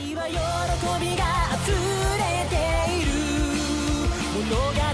愛は喜びが溢れている。物語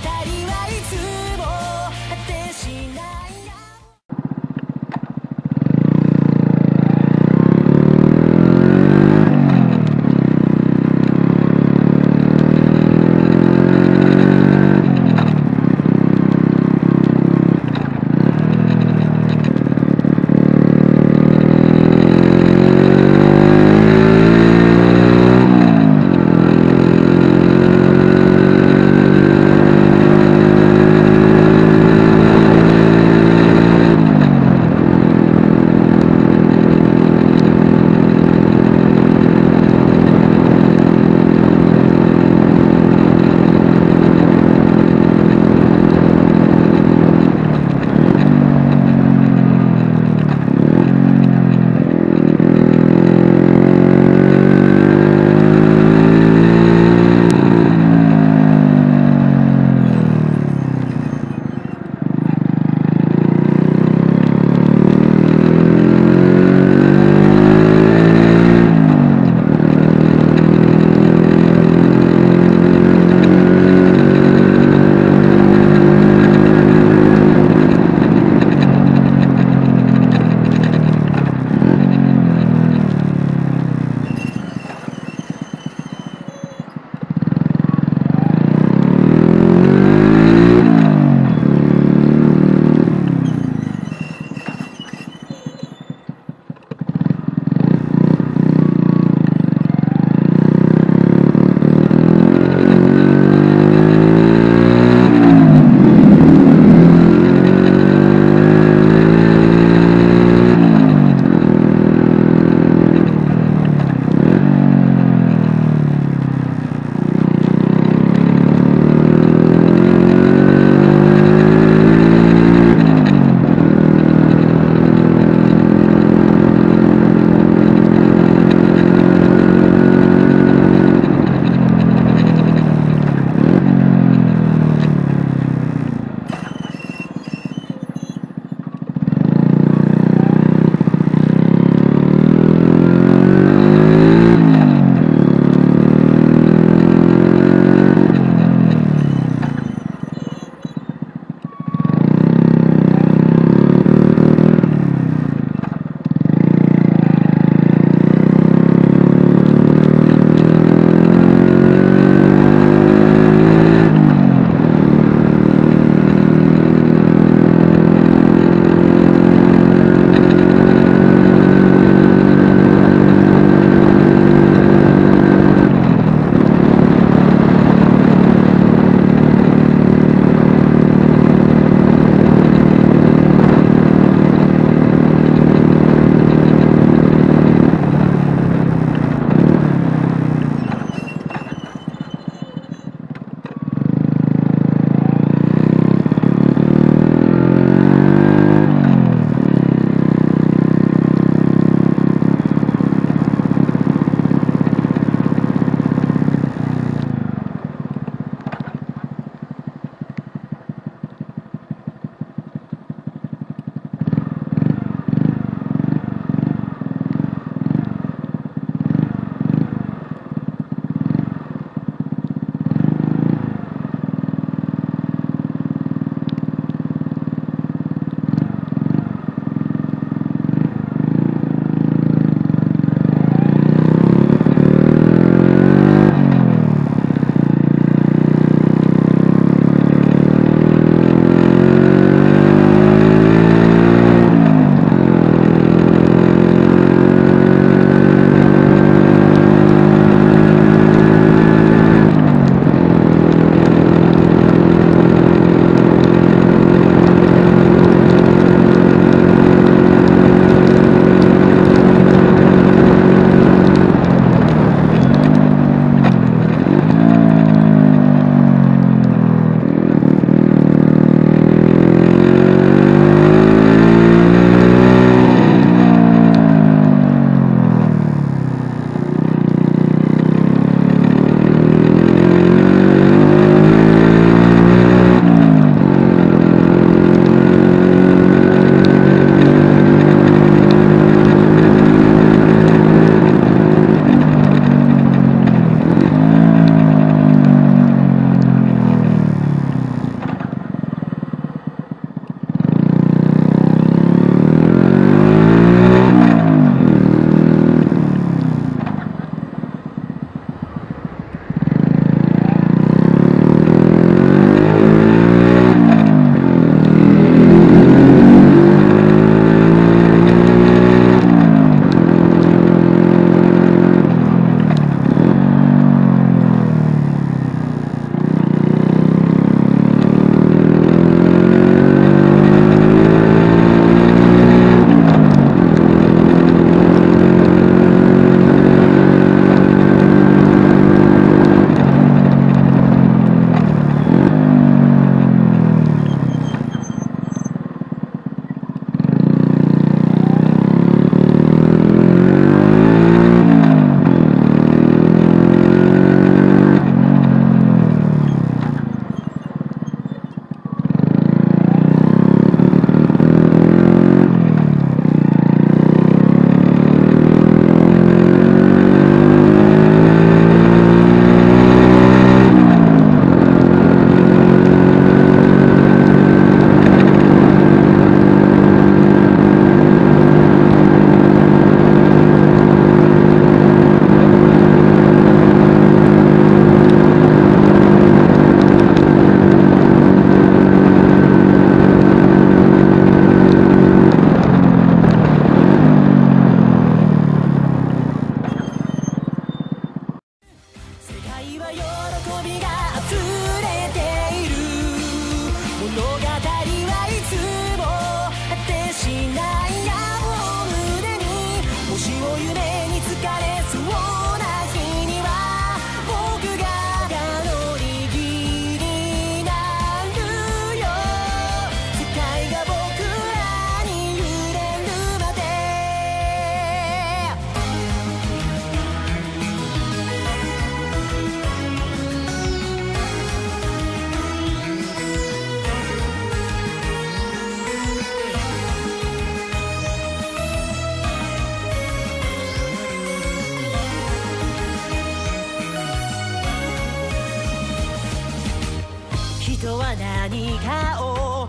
何かを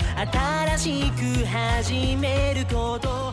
新しく始めること